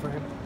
for him.